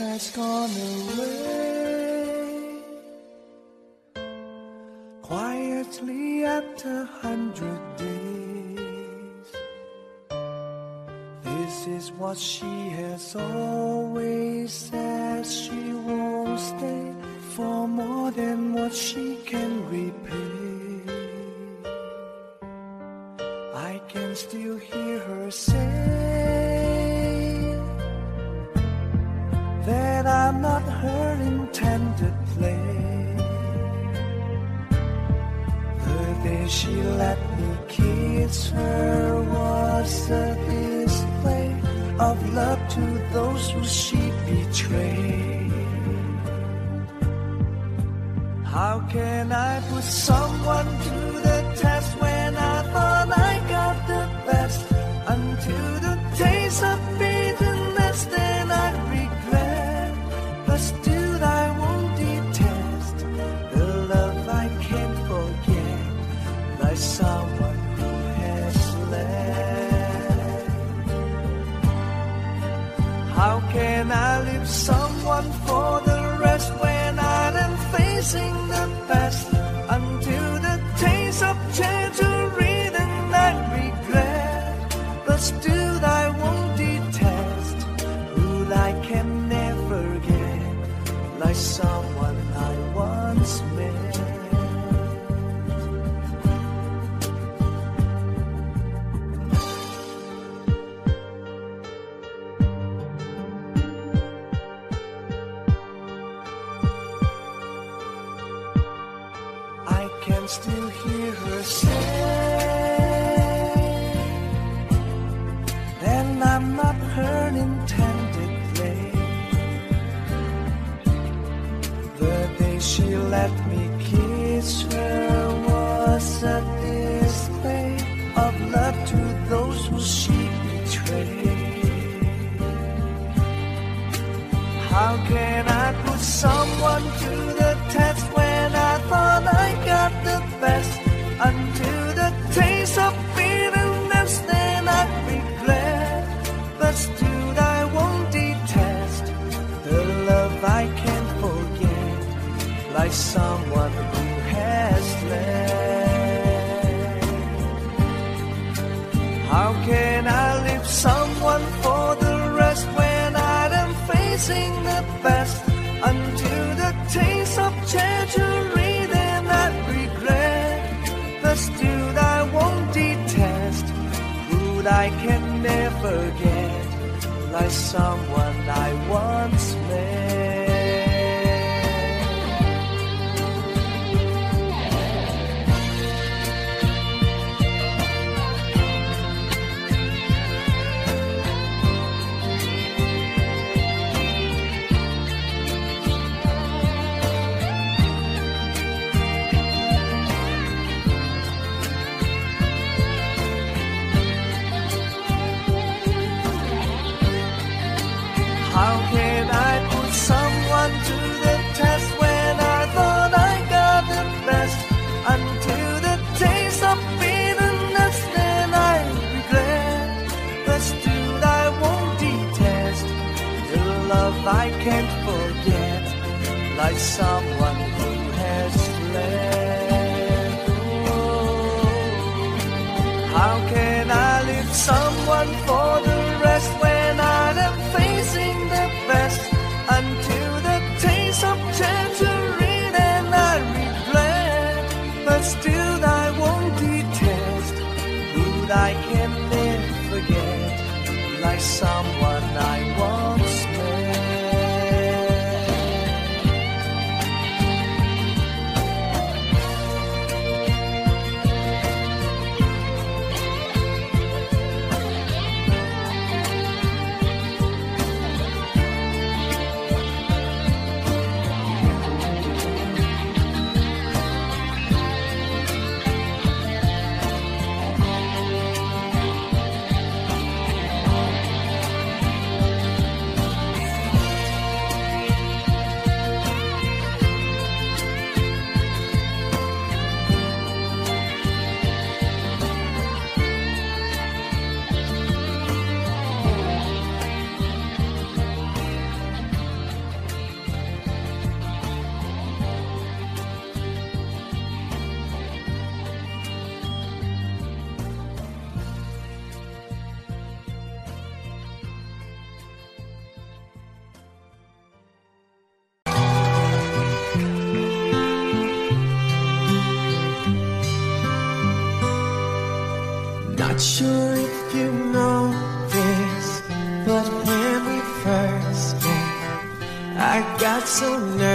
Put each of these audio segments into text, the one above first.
has gone away. Quietly at a hundred days, this is what she has always said. She won't stay for more than what she can repay. I can still hear her say. forget like someone I once met. sure if you know this, but when we first met, I got so nervous.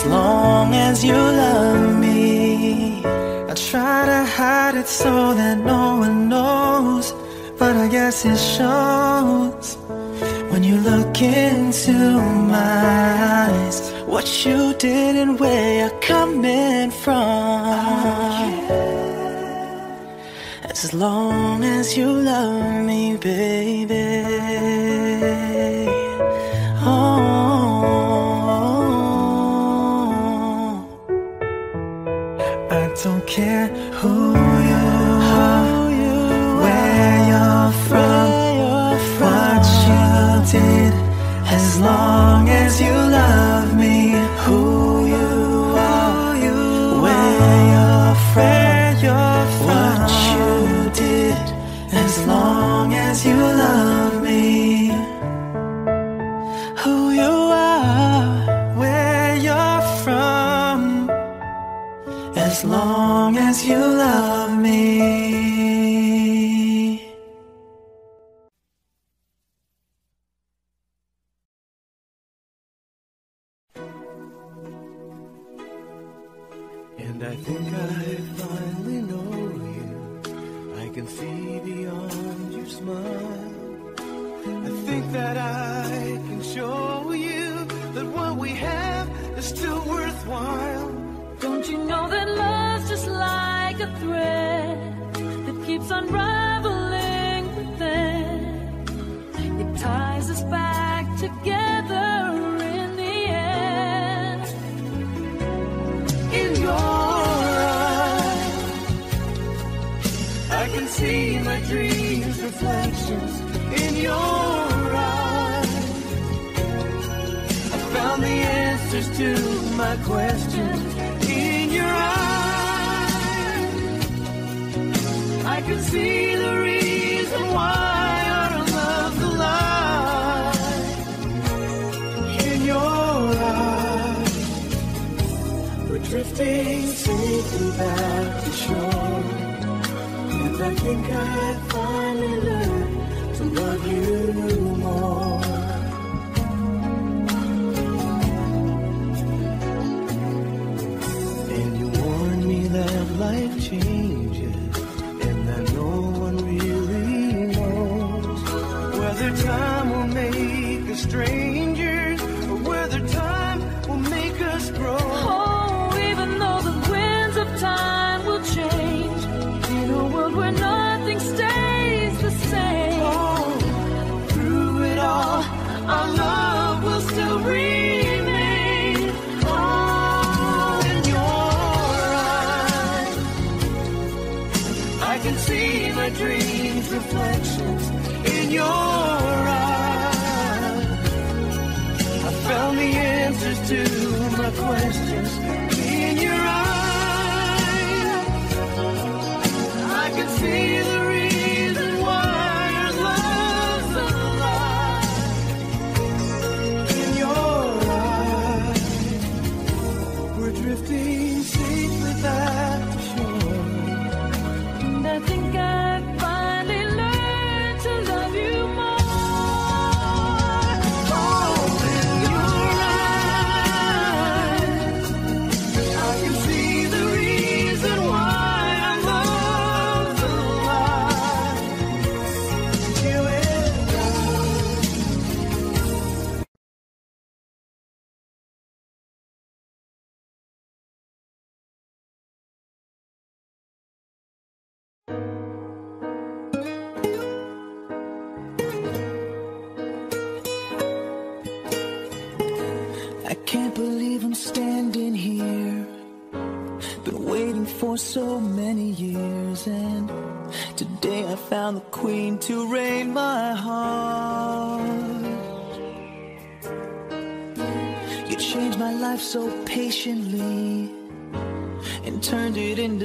as long as you love me. I try to hide it so that no one knows, but I guess it shows when you look into my eyes. What you did and where you're coming from. As long as you love me, baby. 天。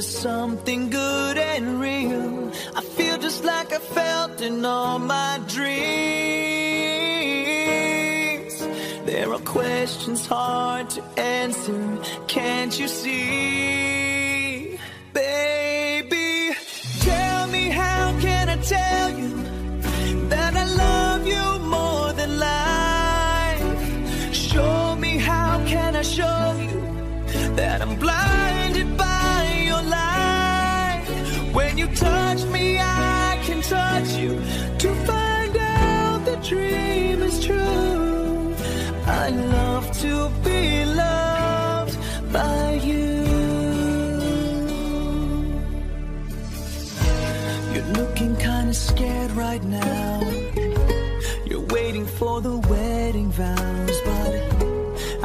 something good and real. I feel just like I felt in all my dreams. There are questions hard to answer, can't you see? to be loved by you. You're looking kinda scared right now. You're waiting for the wedding vows, but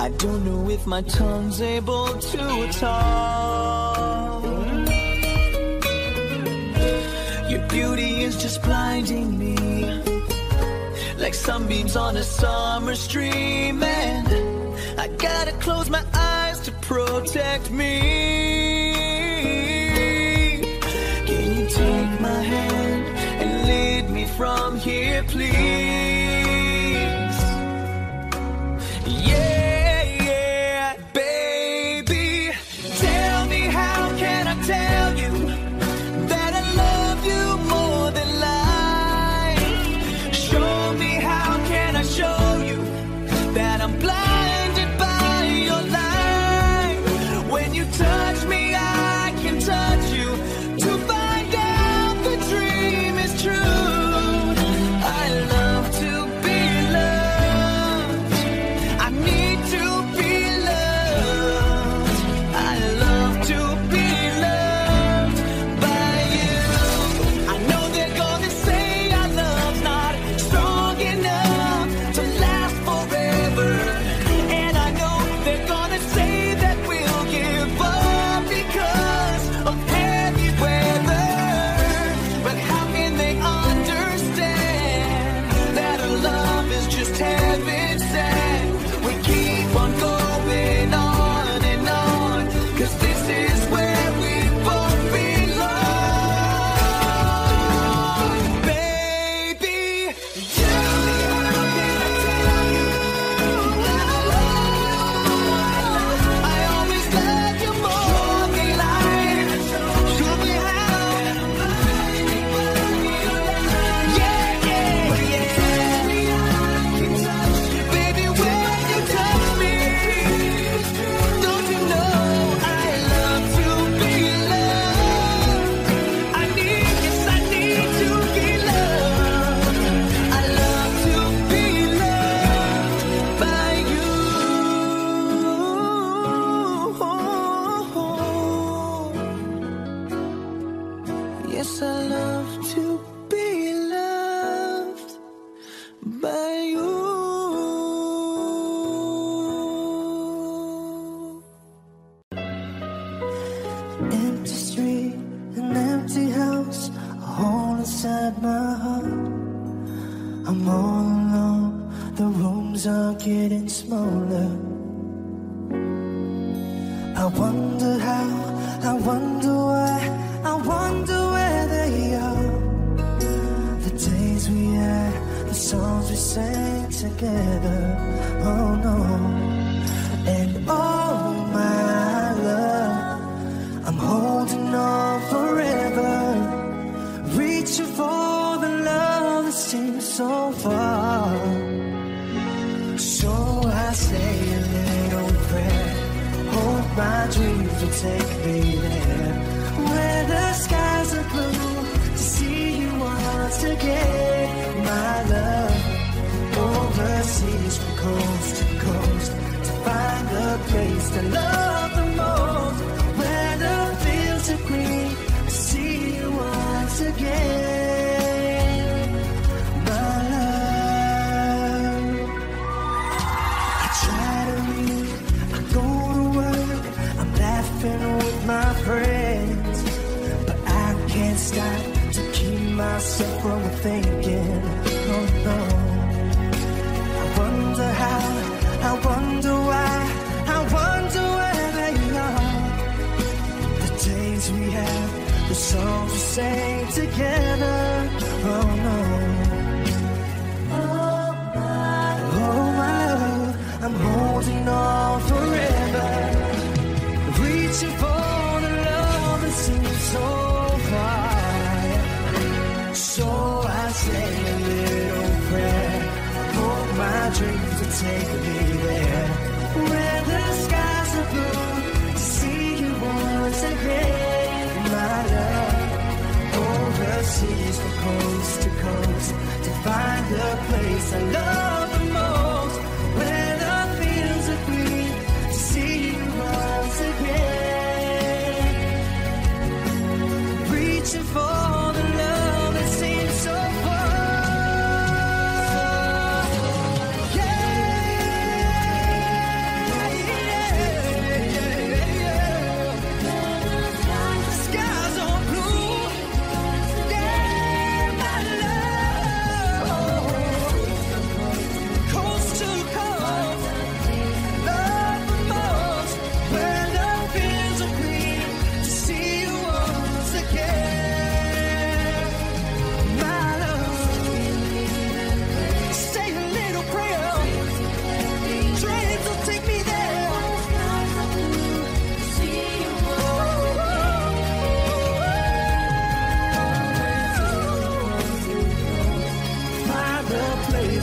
I don't know if my tongue's able to talk. Your beauty is just blinding me like sunbeams on a summer stream. And I gotta close my eyes to protect me.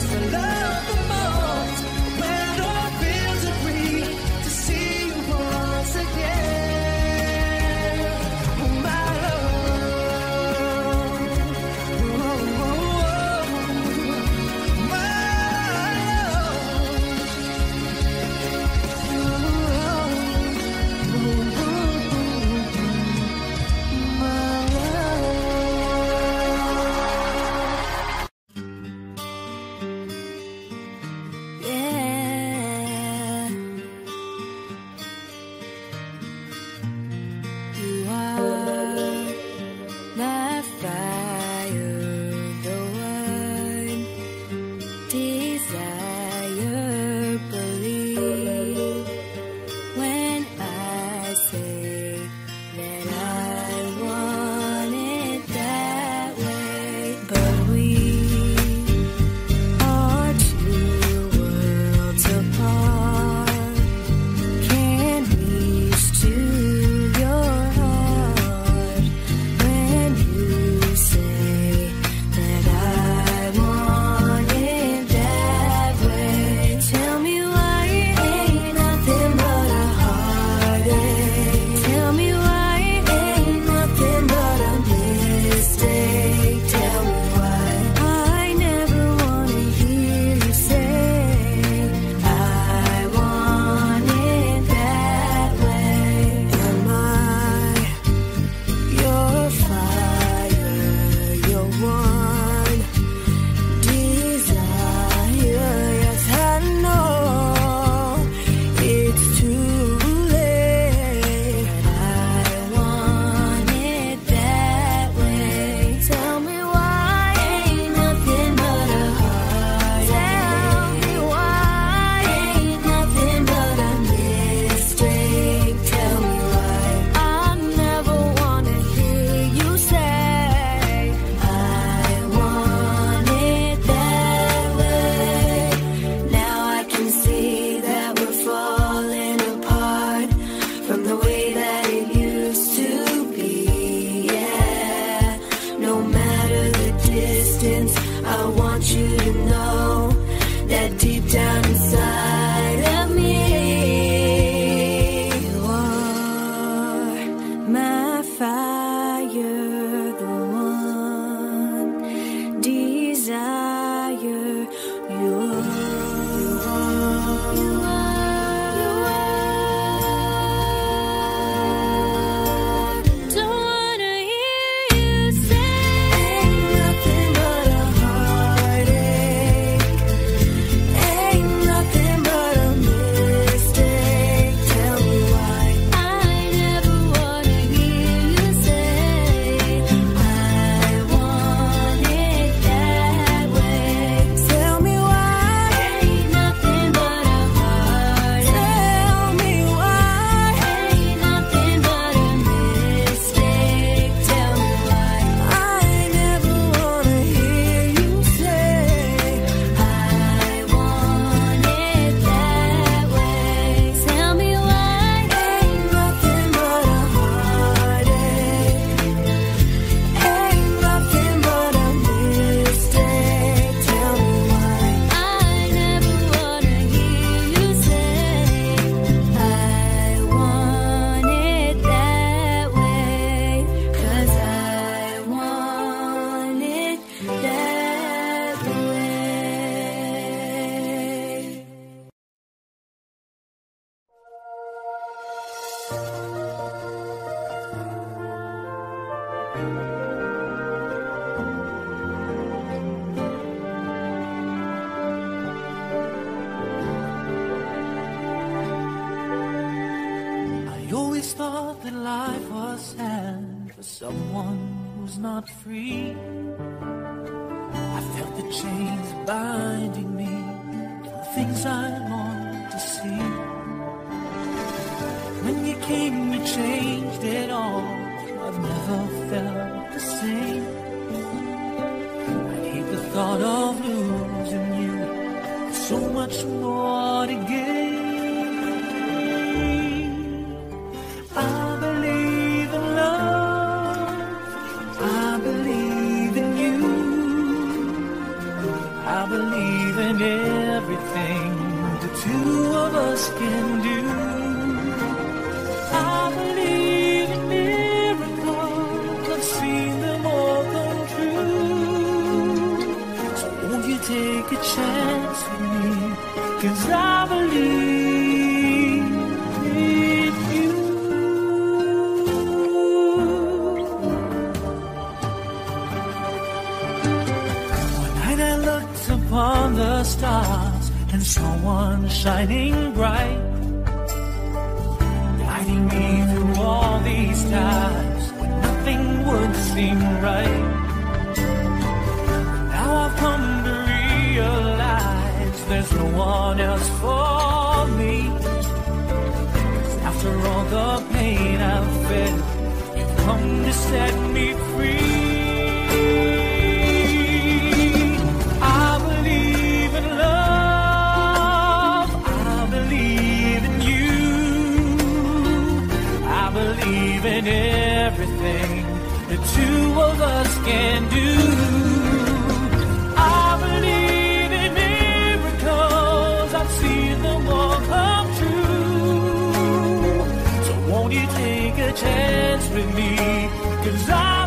It's love. me through all these times when nothing would seem right. Now I've come to realize there's no one else for me. Cause after all the pain I've felt, you've come to set me free. in everything the two of us can do. I believe in miracles, I've seen them all come true. So won't you take a chance with me? Cause I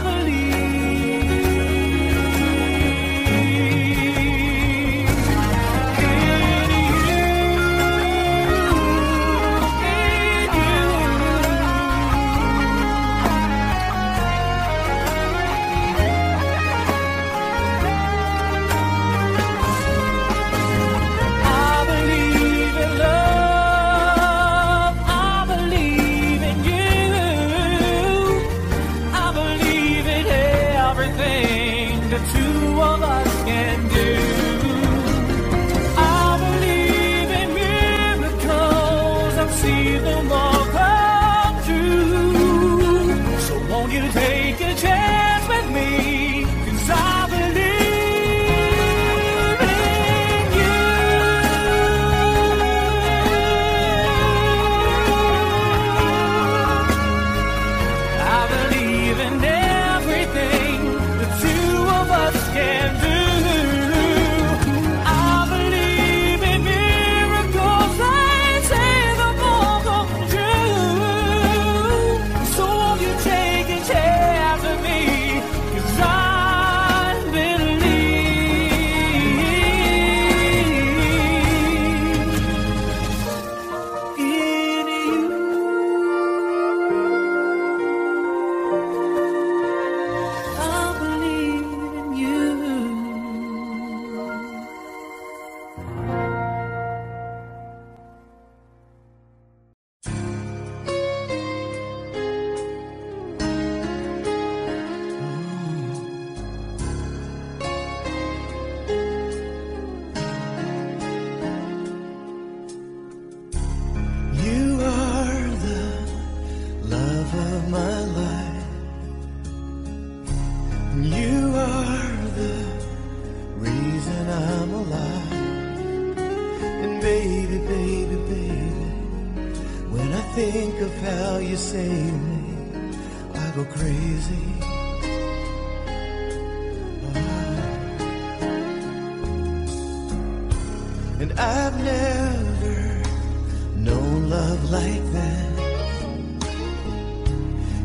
save me, I go crazy. And I've never known love like that.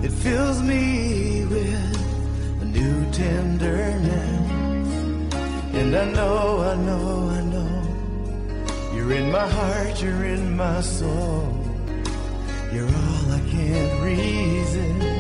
It fills me with a new tenderness. And I know, I know, I know. You're in my heart, you're in my soul. You're all I can't resist.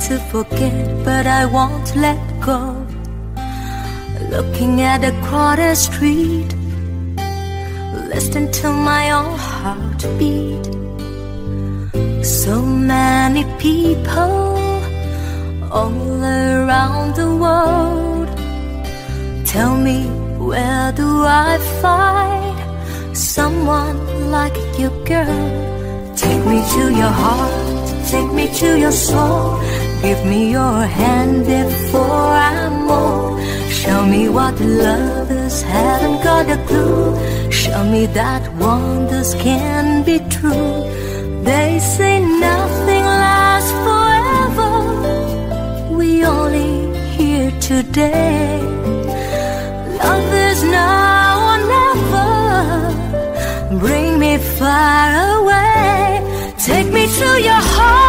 To forget, but I won't let go. Looking at a crowded street, listening to my own heart beat. So many people all around the world. Tell me, where do I find someone like you, girl? Take me to your heart, take me to your soul. Give me your hand before I'm old. Show me what lovers haven't got a clue. Show me that wonders can be true. They say nothing lasts forever. We only here today. Love is now or never. Bring me far away. Take me to your heart.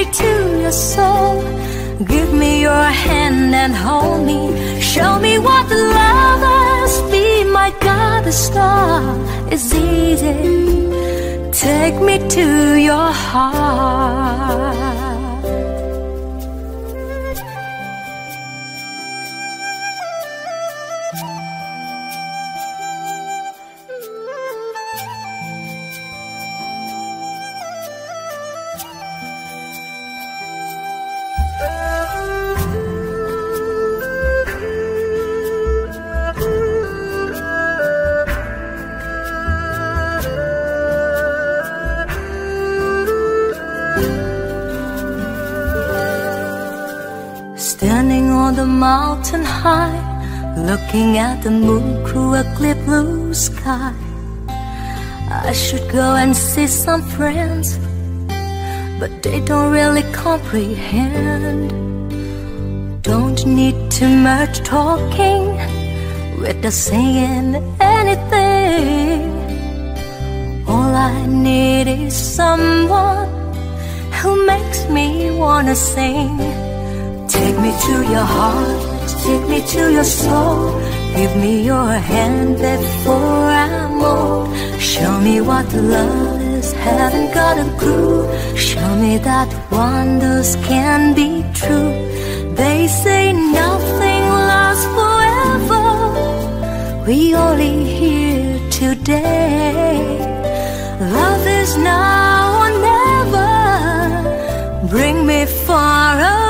Me to your soul. Give me your hand and hold me. Show me what lovers be. My God, the star is easy. Take me to your heart. On the mountain high, looking at the moon through a clear blue sky. I should go and see some friends, but they don't really comprehend. Don't need too much talking without saying anything. All I need is someone who makes me wanna sing. Take me to your heart, take me to your soul. Give me your hand before I'm old. Show me what love is, haven't got a clue. Show me that wonders can be true. They say nothing lasts forever. We only here today. Love is now or never. Bring me far away.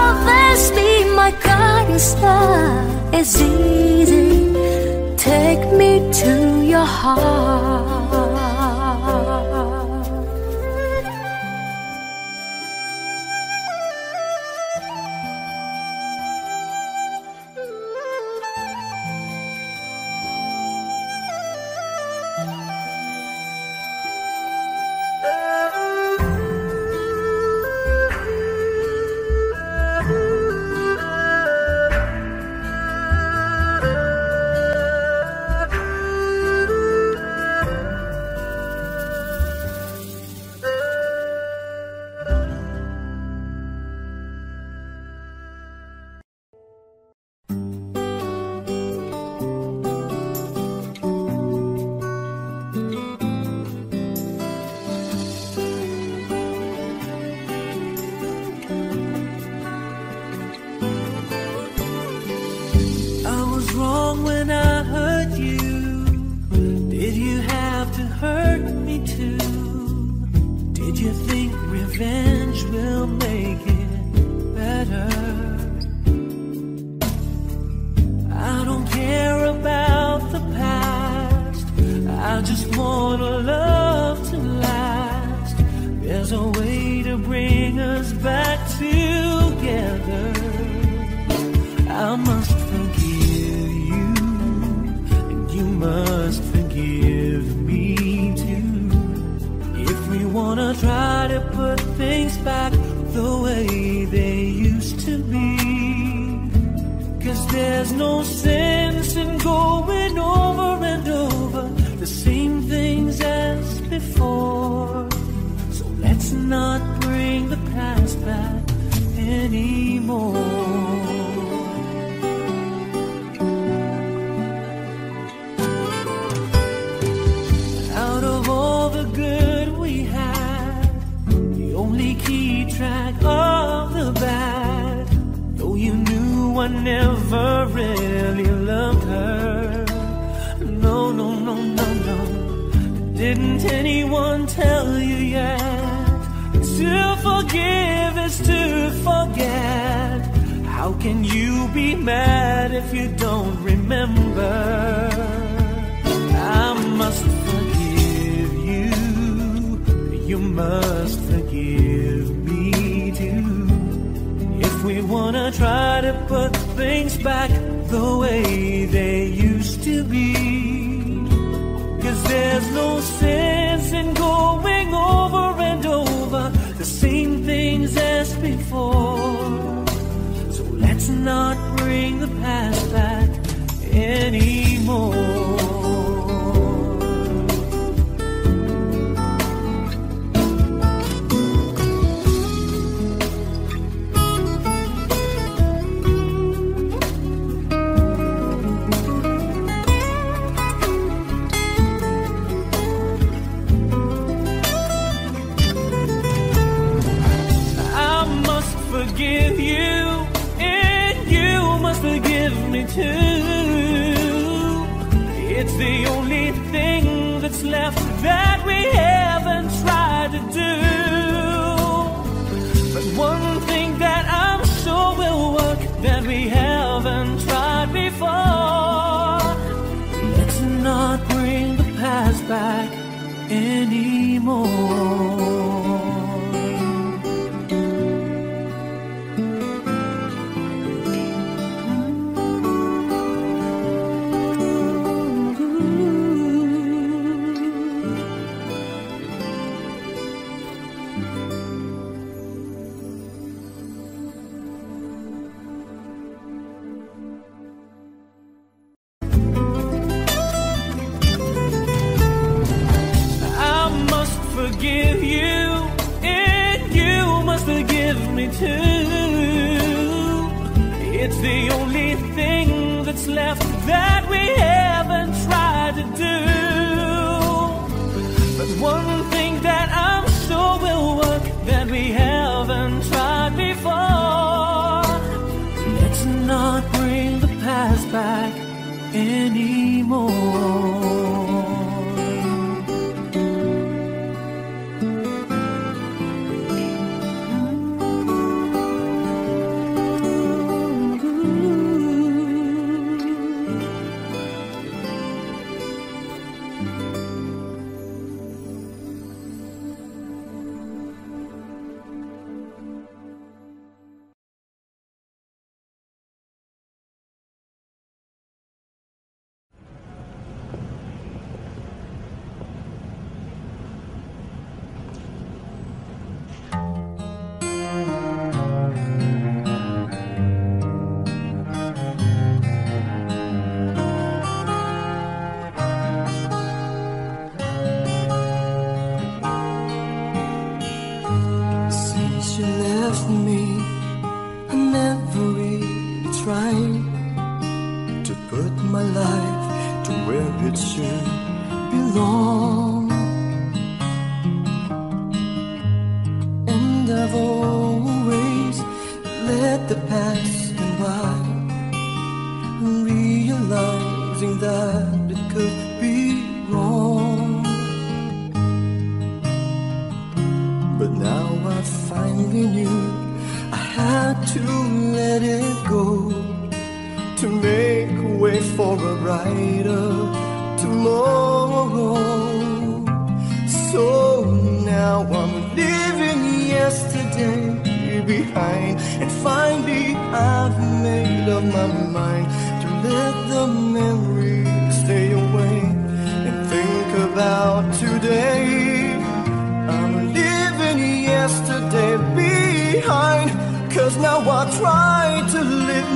It's easy. Take me to your heart. The way they used to be, cause there's no sense in going Didn't anyone tell you yet? To forgive is to forget. How can you be mad if you don't remember? I must forgive you. You must forgive me too. If we wanna try to put things back the way they used to be. There's no sense in going over and over the same things as before. So let's not bring the past back anymore.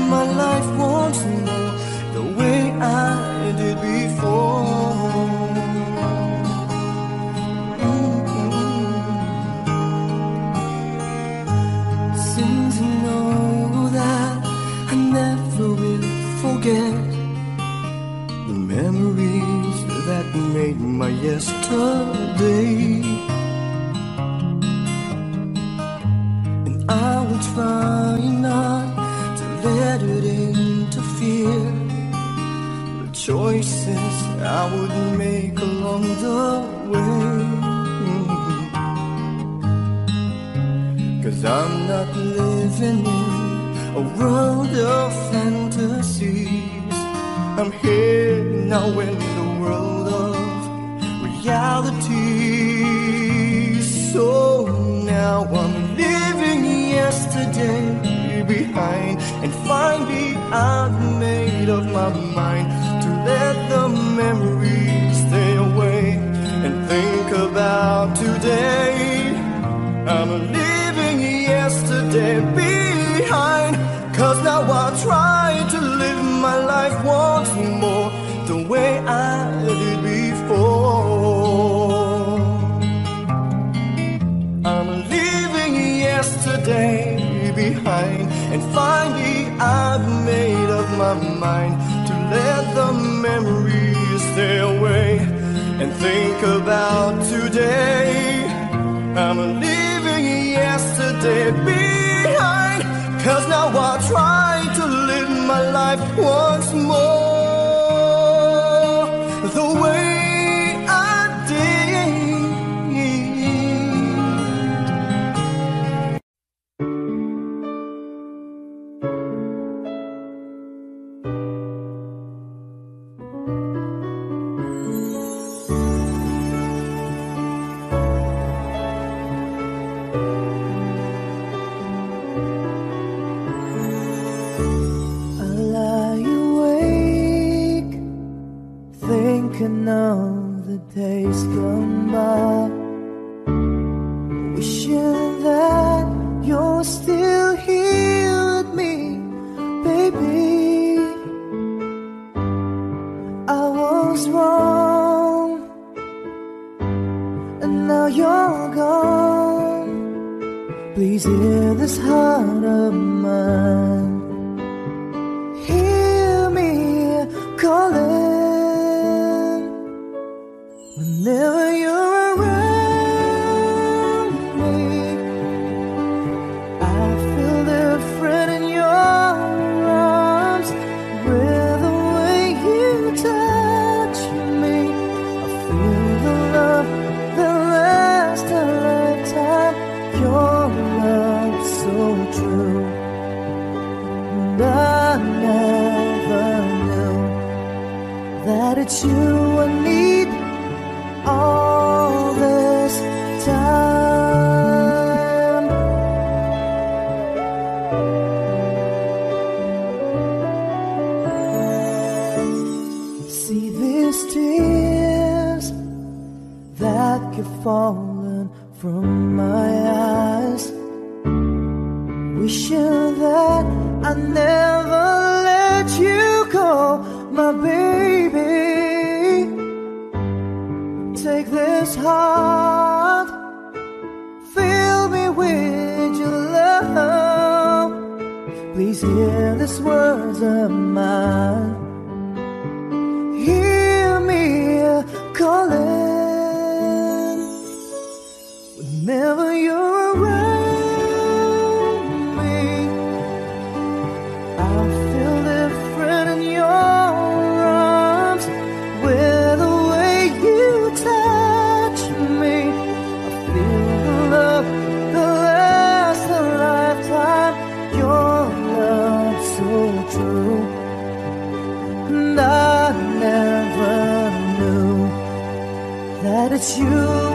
My life once more the way I did before. Since I know that I never will forget the memories that made my yesterday. I would make along the way. Cause I'm not living in a world of fantasies. I'm here now in the world of reality. So now I'm leaving yesterday behind, and finally I've made up my mind let the memories stay away and think about today. I'm leaving yesterday behind. Cause now I try to live my life once more the way I did before. I'm leaving yesterday behind, and finally I've made up my mind let the memories stay away and think about today. I'm leaving yesterday behind, cause now I try to live my life once more. Whenever you're around me, I feel different in your arms. With the way you touch me, I feel the love that lasts a lifetime. Your love so true, and I never knew that it's you. these this words of mine. you.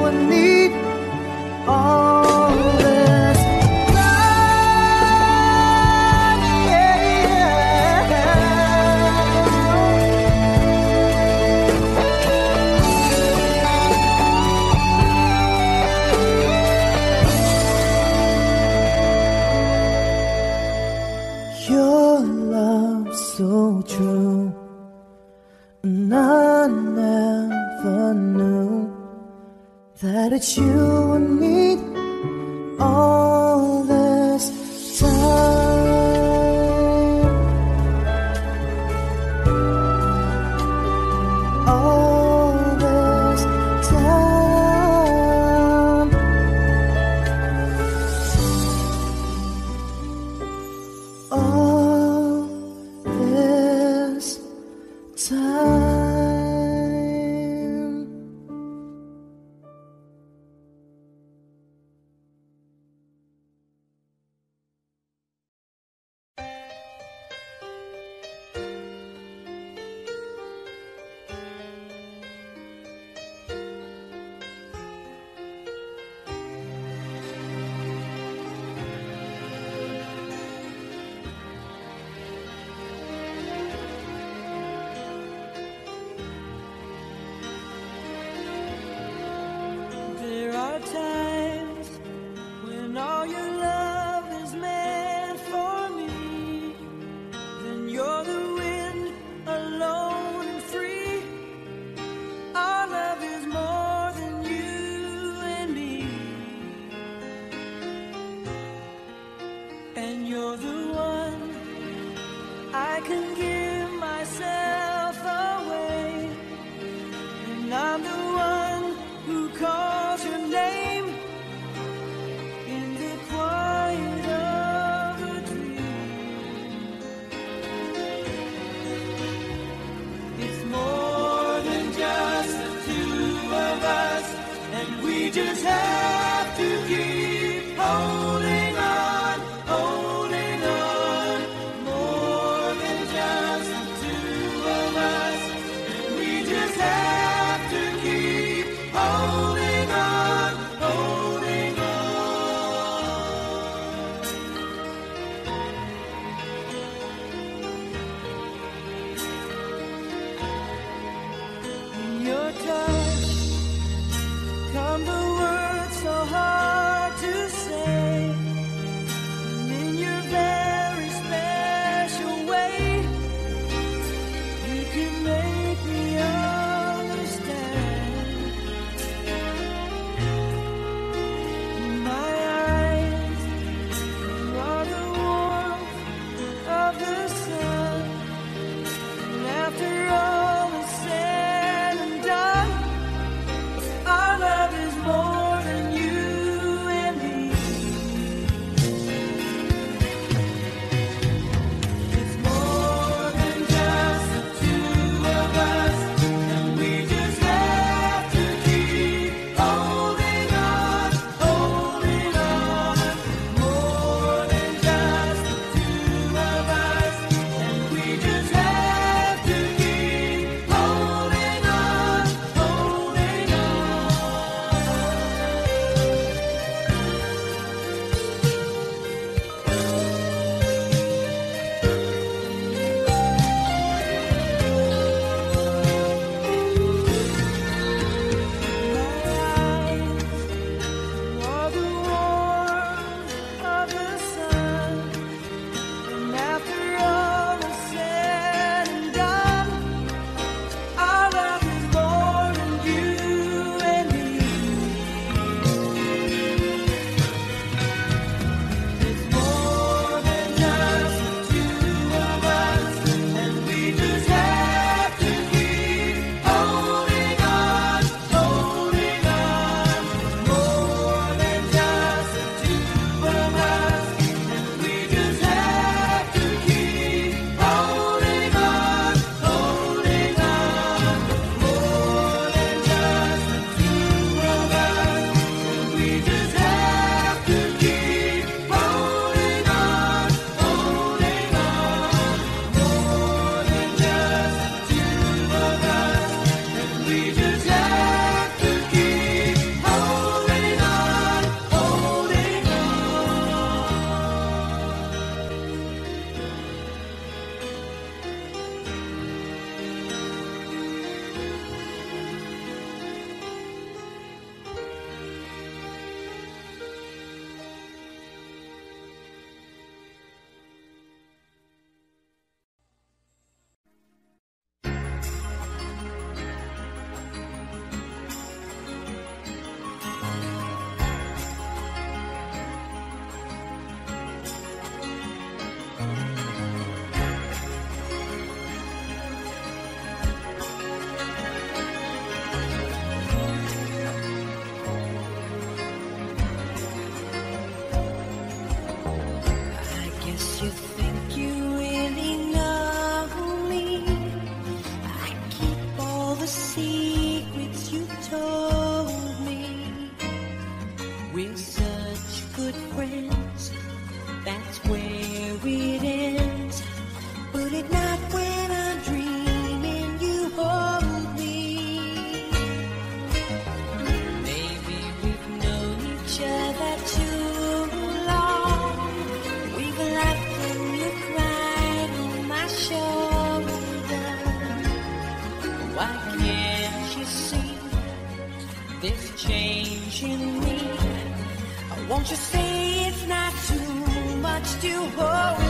oh,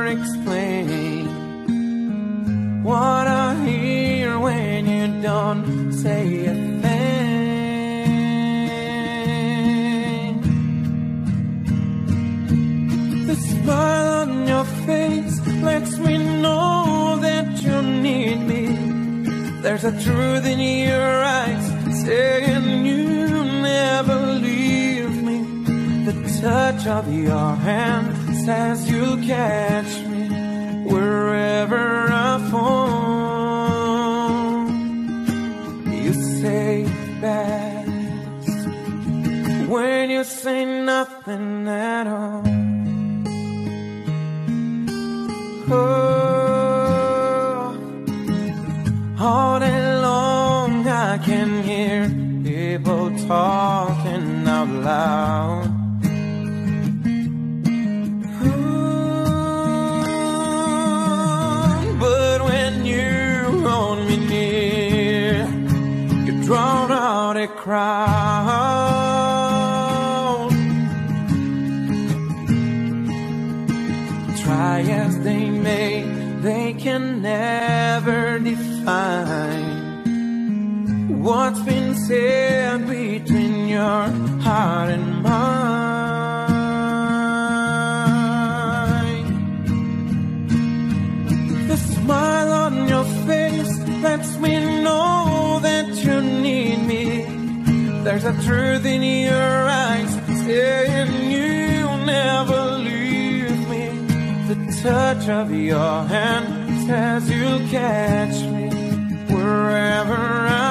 There's a truth in your eyes saying you never leave me. The touch of your hand says you'll catch me wherever I fall. You say best when you say nothing at all. Oh. Talking out loud. But when you me near, you out a crowd. Try as they may, they can never define what's been said your heart and mine. The smile on your face lets me know that you need me. There's a truth in your eyes saying you'll never leave me. The touch of your hand says you'll catch me wherever I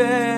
Say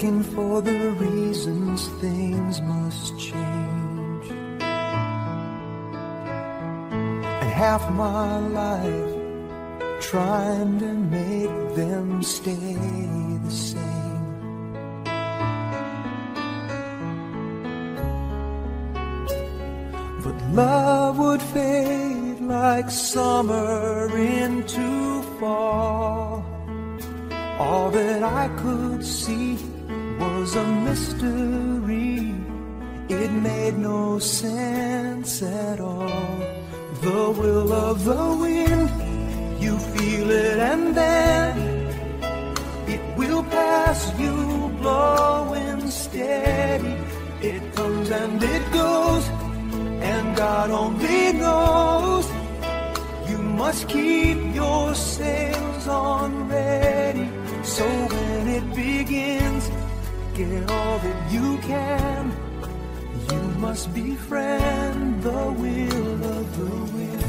looking for the reasons things must change. And half my life trying to make them stay the same. But love would fade like summer into fall. All that I could see was a mystery. It made no sense at all. The will of the wind, you feel it and then it will pass you blowing steady. It comes and it goes, and God only knows. You must keep your sails on ready. So when it begins, get all that you can. You must befriend the will of the wind.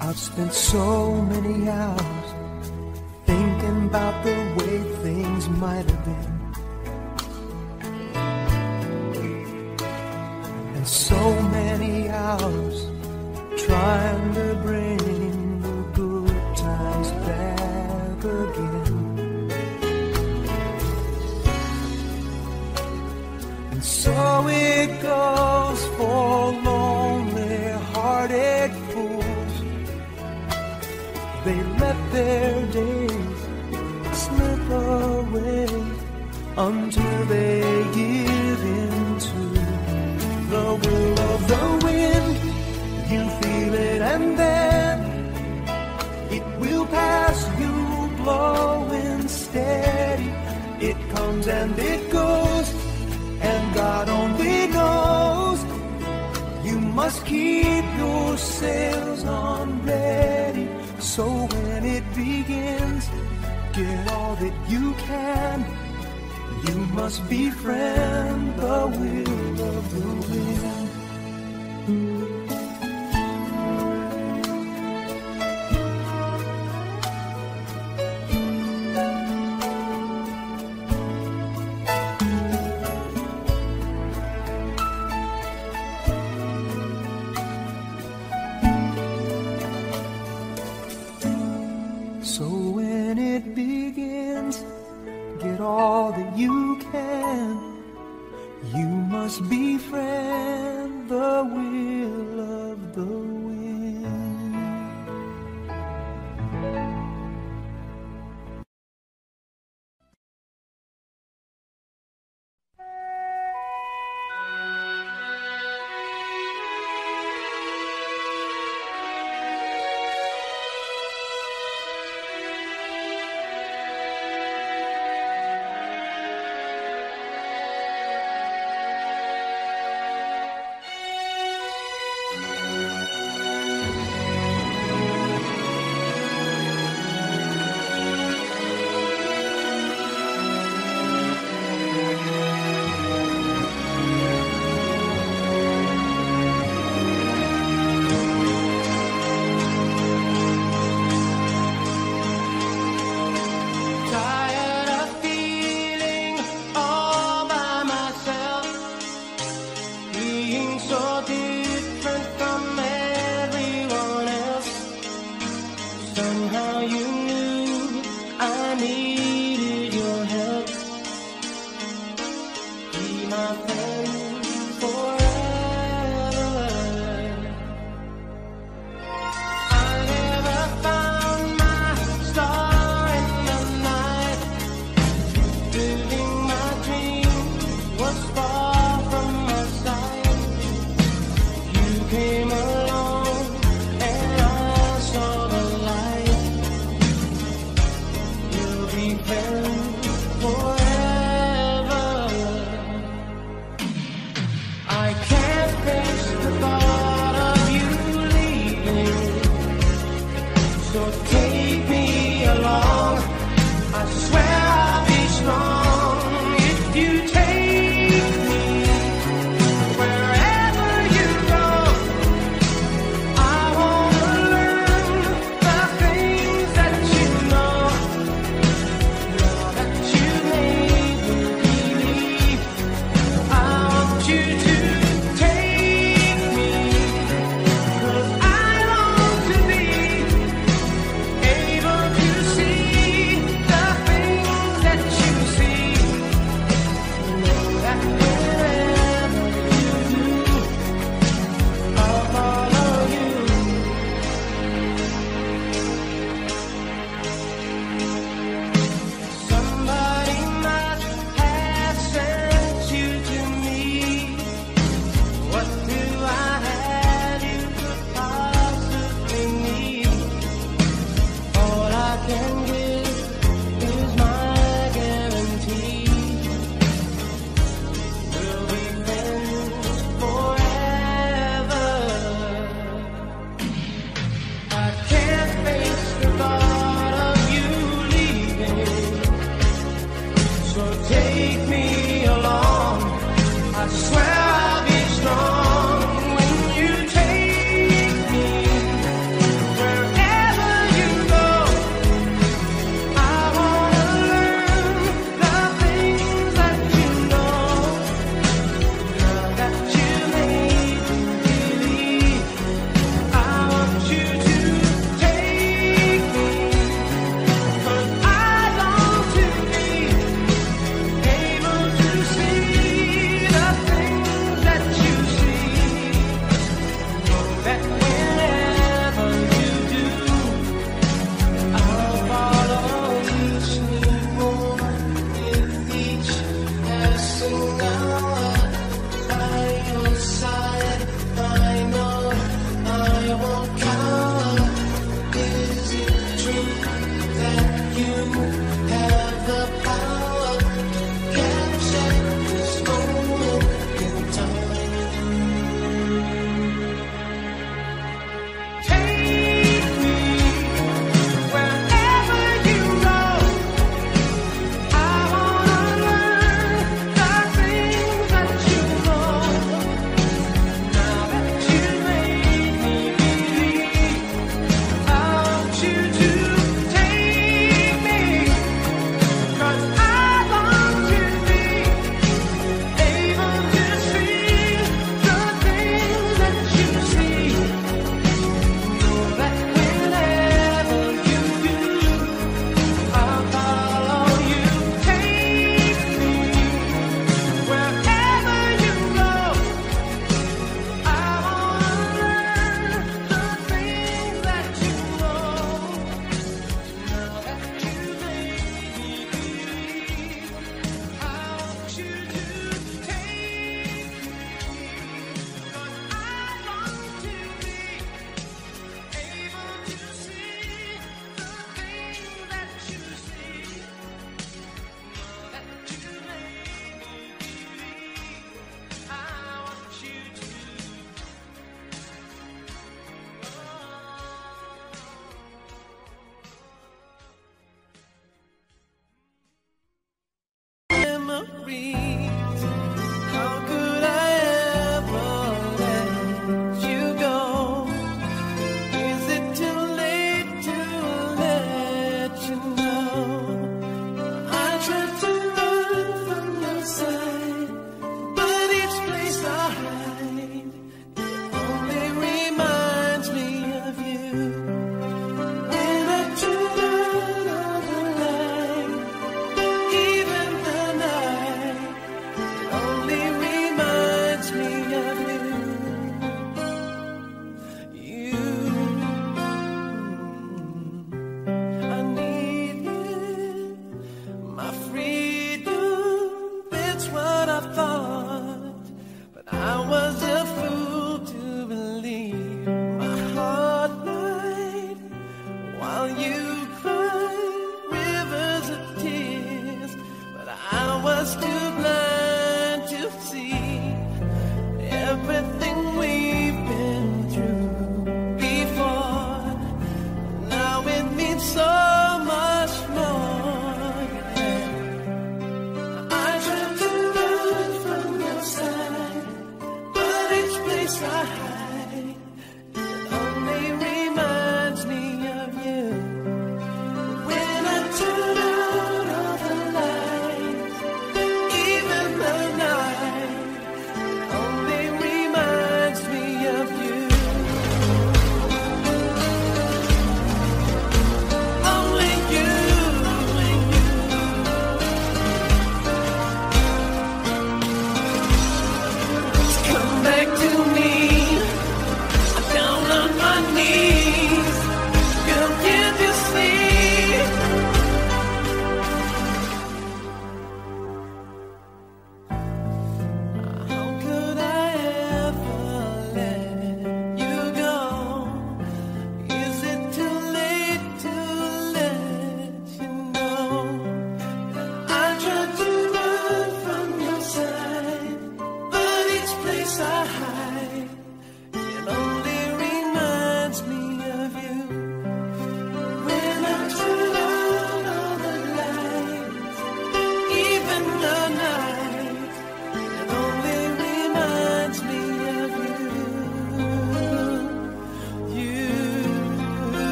I've spent so many hours so different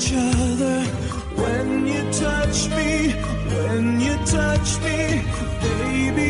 each other when you touch me, when you touch me, baby.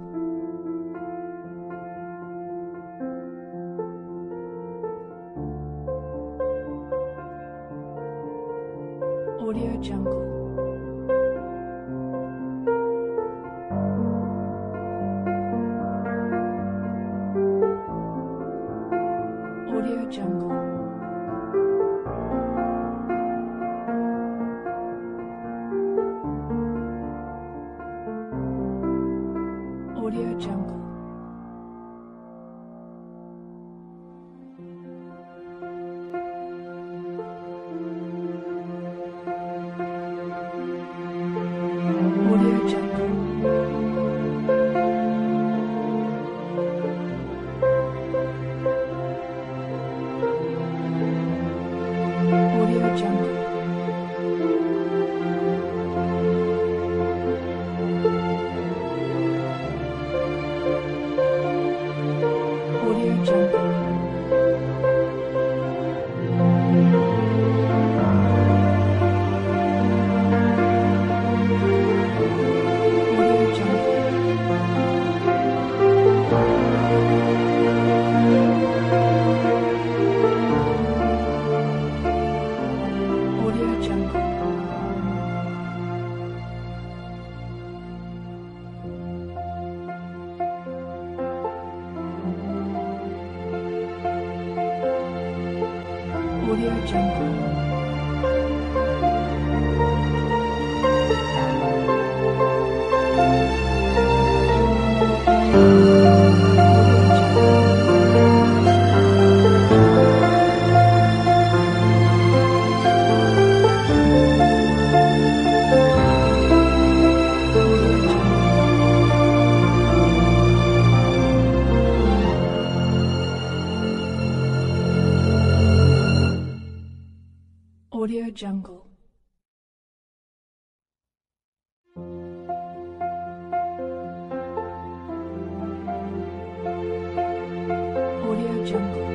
Jungle.